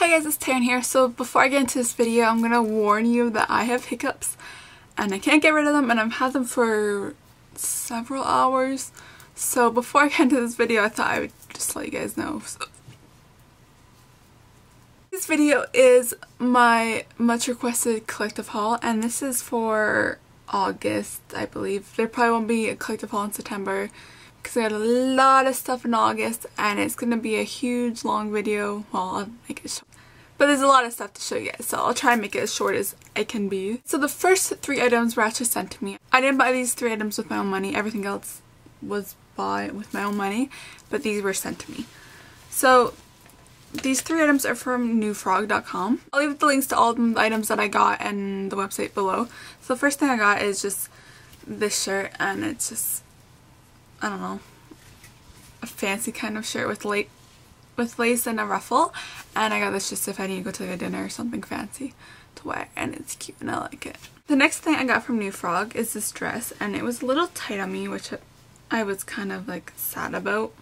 Hi guys, it's Taryn here. So before I get into this video, I'm going to warn you that I have hiccups and I can't get rid of them and I've had them for several hours. So before I get into this video, I thought I would just let you guys know. So. This video is my much requested collective haul and this is for August, I believe. There probably won't be a collective haul in September because I got a lot of stuff in August and it's going to be a huge long video. Well, I'll make it short. But there's a lot of stuff to show you guys, so I'll try and make it as short as I can be. So the first three items were actually sent to me. I didn't buy these three items with my own money. Everything else was bought with my own money, but these were sent to me. So these three items are from newfrog.com. I'll leave the links to all the items that I got and the website below. So the first thing I got is just this shirt and it's just, I don't know, a fancy kind of shirt with late with lace and a ruffle and I got this just if I need to go to like a dinner or something fancy to wear and it's cute and I like it. The next thing I got from Newfrog is this dress and it was a little tight on me which I was kind of like sad about.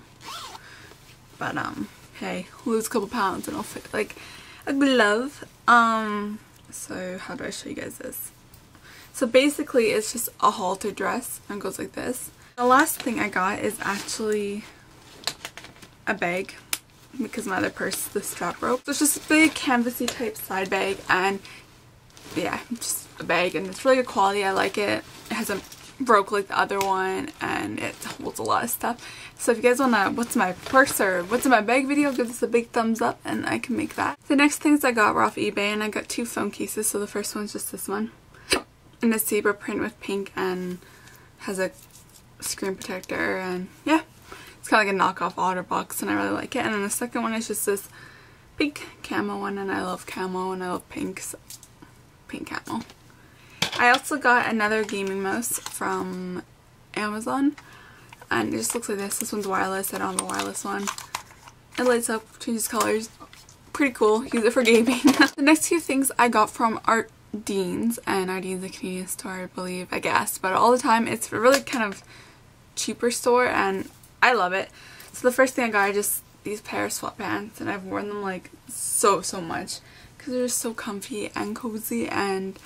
But um hey lose a couple pounds and I'll fit like a glove. Um so how do I show you guys this? So basically it's just a halter dress and goes like this. The last thing I got is actually a bag because my other purse is the strap rope. So it's just a big canvasy type side bag and yeah, just a bag and it's really good quality. I like it. It hasn't broke like the other one and it holds a lot of stuff. So if you guys want to what's my purse or what's in my bag video, give this a big thumbs up and I can make that. The next things I got were off eBay and I got two phone cases. So the first one's just this one. And a zebra print with pink and has a screen protector and yeah, it's kind of like a knockoff OtterBox and I really like it. And then the second one is just this pink camo one and I love camo and I love pink, so pink camo. I also got another gaming mouse from Amazon and it just looks like this. This one's wireless. I don't have a wireless one. It lights up, changes colors. Pretty cool. Use it for gaming. the next few things I got from Art Dean's and Ardene's a Canadian store I believe, I guess. But all the time it's a really kind of cheaper store and I love it. So the first thing I got are just these pair of sweatpants and I've worn them like so so much. Because they're just so comfy and cozy and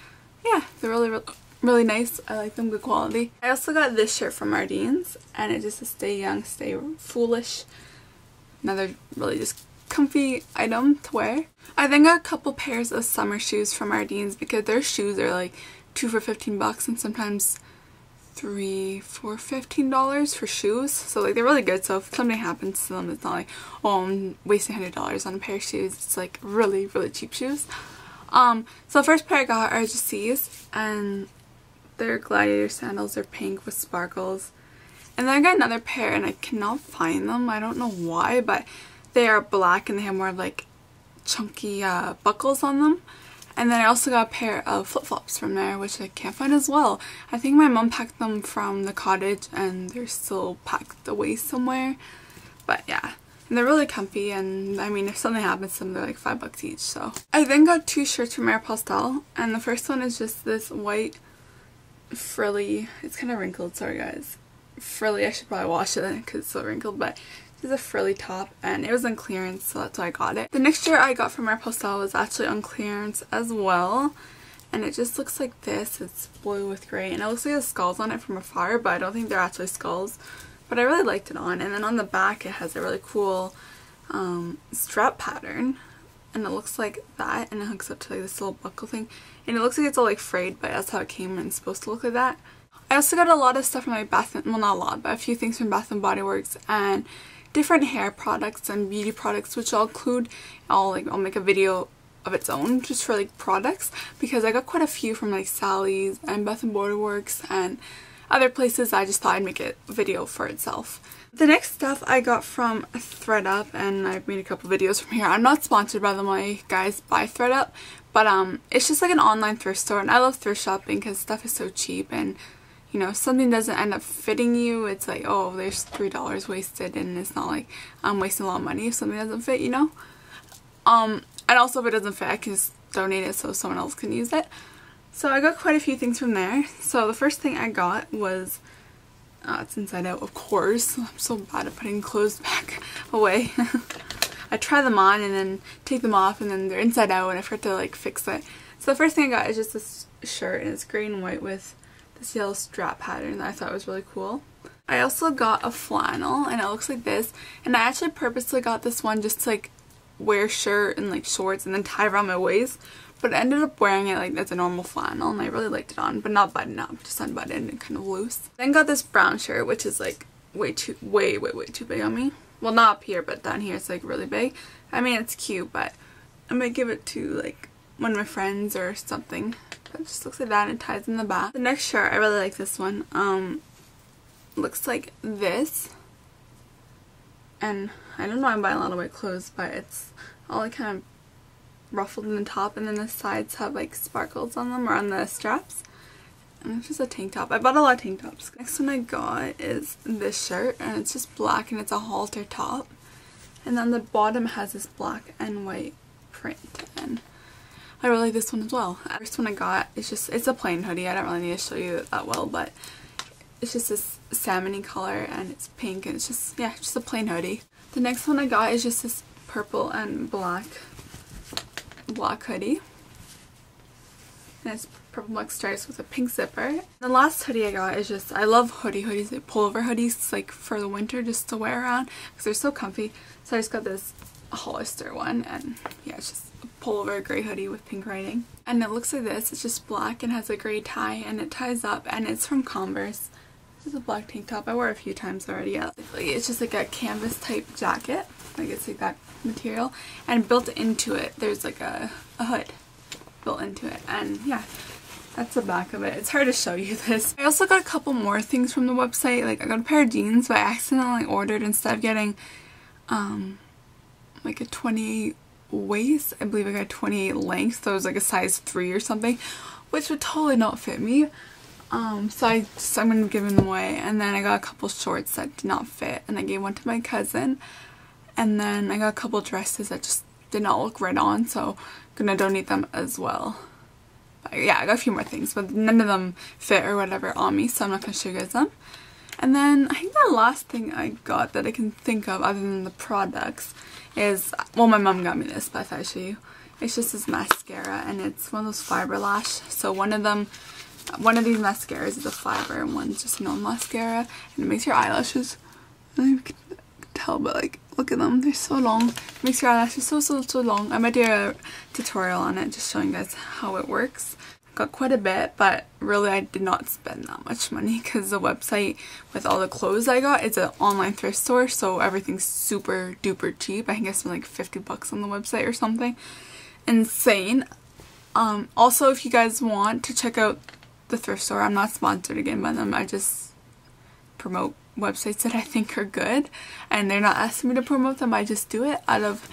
yeah they're really really nice. I like them good quality. I also got this shirt from Ardene's and it just says stay young stay foolish. Another really just comfy item to wear. I then got a couple pairs of summer shoes from Ardene's because their shoes are like two for 15 bucks and sometimes three four, fifteen dollars for shoes. So like they're really good. So if something happens to them it's not like oh I'm wasting hundred dollars on a pair of shoes it's like really really cheap shoes. Um so the first pair I got are just these and they're gladiator sandals they're pink with sparkles. And then I got another pair and I cannot find them. I don't know why but they are black and they have more of like chunky uh, buckles on them and then I also got a pair of flip-flops from there, which I can't find as well. I think my mom packed them from the cottage and they're still packed away somewhere. But yeah, and they're really comfy and I mean if something happens to them they're like five bucks each so. I then got two shirts from Aeropostale and the first one is just this white frilly, it's kind of wrinkled, sorry guys. Frilly, I should probably wash it because it's so wrinkled but is a frilly top and it was on clearance so that's why I got it. The next shirt I got from Aeropostale was actually on clearance as well and it just looks like this. It's blue with grey and it looks like it has skulls on it from afar but I don't think they're actually skulls but I really liked it on and then on the back it has a really cool um, strap pattern and it looks like that and it hooks up to like this little buckle thing and it looks like it's all like frayed but that's how it came and it's supposed to look like that. I also got a lot of stuff from my Bath, well not a lot, but a few things from Bath & Body Works and different hair products and beauty products which I'll include I'll like I'll make a video of its own just for like products because I got quite a few from like Sally's and Bath and Body Works and other places I just thought I'd make a video for itself. The next stuff I got from ThredUp and I've made a couple videos from here. I'm not sponsored by the way guys by ThredUp but um it's just like an online thrift store and I love thrift shopping because stuff is so cheap and you know, if something doesn't end up fitting you, it's like, oh, there's $3 wasted and it's not like I'm wasting a lot of money if something doesn't fit, you know? Um, and also if it doesn't fit, I can just donate it so someone else can use it. So I got quite a few things from there. So the first thing I got was, uh, it's inside out, of course. I'm so bad at putting clothes back away. I try them on and then take them off and then they're inside out and I forget to like fix it. So the first thing I got is just this shirt and it's gray and white with this yellow strap pattern that I thought was really cool. I also got a flannel and it looks like this and I actually purposely got this one just to like wear shirt and like shorts and then tie around my waist but I ended up wearing it like as a normal flannel and I really liked it on but not buttoned up just unbuttoned and kind of loose. Then got this brown shirt which is like way too way way way too big on me. Well not up here but down here it's like really big. I mean it's cute but I might give it to like one of my friends or something. It just looks like that and ties in the back. The next shirt I really like this one. Um looks like this and I don't know I'm buying a lot of white clothes but it's all like kind of ruffled in the top and then the sides have like sparkles on them or on the straps and it's just a tank top. I bought a lot of tank tops. Next one I got is this shirt and it's just black and it's a halter top and then the bottom has this black and white print and I really like this one as well. First one I got it's just, it's a plain hoodie. I don't really need to show you that well but it's just this salmony color and it's pink and it's just, yeah, just a plain hoodie. The next one I got is just this purple and black black hoodie. And it's purple black stripes with a pink zipper. The last hoodie I got is just, I love hoodie hoodies, like pullover hoodies like for the winter just to wear around because they're so comfy. So I just got this Hollister one and yeah it's just pullover gray hoodie with pink writing. And it looks like this, it's just black and has a gray tie and it ties up and it's from Converse. This is a black tank top. I wore a few times already. It's just like a canvas type jacket. Like it's like that material. And built into it, there's like a, a hood built into it. And yeah, that's the back of it. It's hard to show you this. I also got a couple more things from the website. Like I got a pair of jeans, but I accidentally ordered instead of getting um, like a 28 waist, I believe I got 28 length. So it was like a size 3 or something, which would totally not fit me. Um, so I just, I'm going to give them away. And then I got a couple shorts that did not fit. And I gave one to my cousin. And then I got a couple dresses that just did not look right on. So I'm going to donate them as well. But yeah, I got a few more things. But none of them fit or whatever on me. So I'm not going to show you guys them. And then I think the last thing I got that I can think of other than the products is, well my mom got me this but I thought I'd show you. It's just this mascara and it's one of those fiber lash. So one of them one of these mascaras is a fiber and one's just a normal mascara and it makes your eyelashes you can tell but like look at them they're so long it makes your eyelashes so so so long I might do a tutorial on it just showing you guys how it works got quite a bit but really I did not spend that much money because the website with all the clothes I got is an online thrift store so everything's super duper cheap I think I spent like 50 bucks on the website or something insane um, also if you guys want to check out the thrift store. I'm not sponsored again by them. I just promote websites that I think are good and they're not asking me to promote them. I just do it out of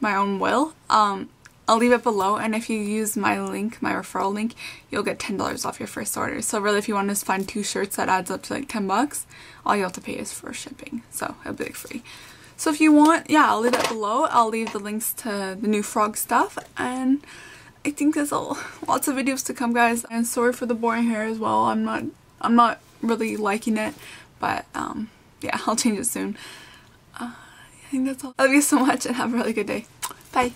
my own will. Um, I'll leave it below and if you use my link, my referral link, you'll get $10 off your first order. So really if you want to find two shirts that adds up to like 10 bucks, all you have to pay is for shipping. So it'll be like free. So if you want, yeah, I'll leave it below. I'll leave the links to the Newfrog stuff and I think there's a, lots of videos to come guys and sorry for the boring hair as well I'm not I'm not really liking it but um yeah I'll change it soon uh, I think that's all love you so much and have a really good day bye